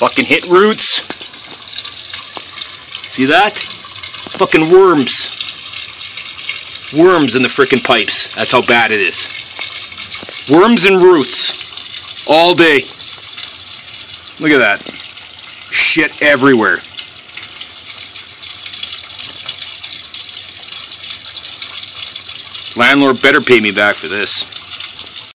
Fucking hit roots. See that? Fucking worms. Worms in the freaking pipes. That's how bad it is. Worms and roots. All day. Look at that. Shit everywhere. Landlord better pay me back for this.